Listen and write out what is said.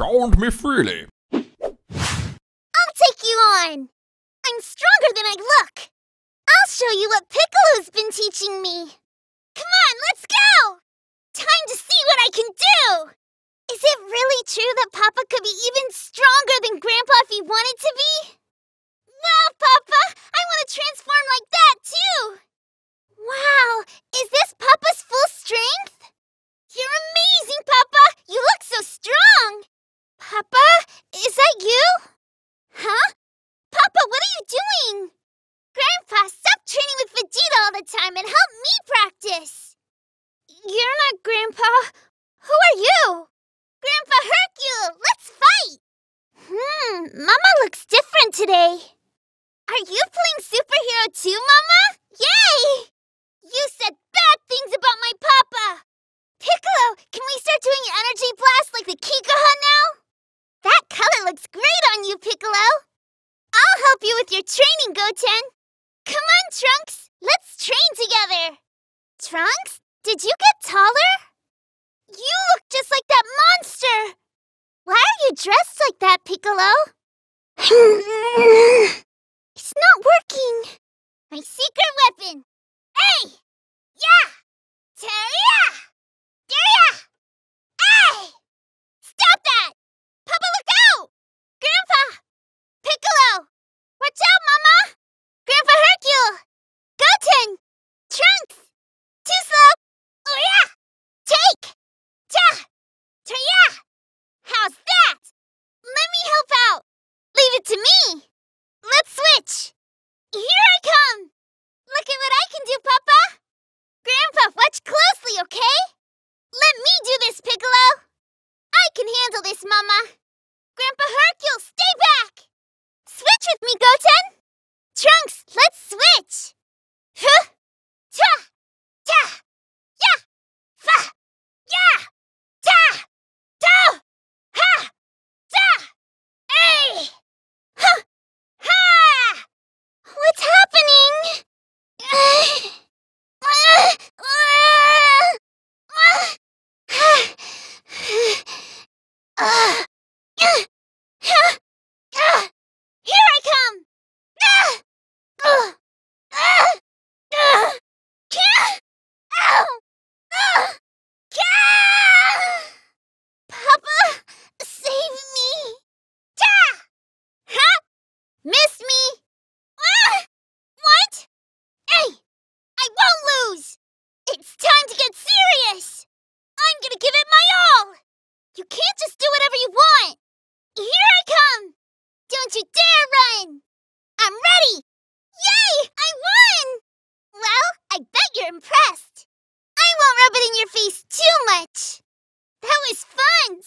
Challenge me freely. I'll take you on. I'm stronger than I look. I'll show you what Piccolo's been teaching me. Come on, let's go! Time to see what I can do! Is it really true that Papa could be even stronger than Grandpa if he wanted to be? Wow, Papa! I want to transform like that, too! Wow! Is this Papa's full strength? You're amazing, Papa! You look so strong! Papa? Is that you? Huh? Papa, what are you doing? Grandpa, stop training with Vegeta all the time and help me practice! You're not Grandpa. Who are you? Grandpa Hercule, let's fight! Hmm, Mama looks different today. Are you playing superhero too, Mama? Yay! You said bad things about my papa! Piccolo, can we start doing energy blast like the Kikoha now? That color looks great on you, Piccolo! I'll help you with your training, Goten! Come on, Trunks! Trunks, did you get taller? You look just like that monster! Why are you dressed like that, Piccolo? it's not working. My secret weapon. Hey! Yeah! Teria! Teria! Hey! Stop that! Papa, look out! Grandpa! Piccolo! Watch out, Mama! Grandpa Hercule! Goten! Trunks! Too slow! Oh yeah! Take! Ta! Ta-ya! How's that? Let me help out! Leave it to me! Let's switch! Here I come! Look at what I can do, Papa! Grandpa, watch closely, okay? Let me do this, Piccolo! I can handle this, Mama! Grandpa Hercule, stay back! Switch with me, Goten! Trunks, let's switch! Huh! Ta! Ta! Ya! Fa! Ya! Ta! Ta! Ha! Ta! Hey! Ha! Ha! What's happening? Here I come! Papa, save me! Miss me? Ah! What? Hey! I won't lose! It's time to get serious! I'm gonna give it my all! You can't just do whatever you want! Here I come! Don't you dare run! I'm ready! Yay! I won! Well, I bet you're impressed. I won't rub it in your face too much. That was fun!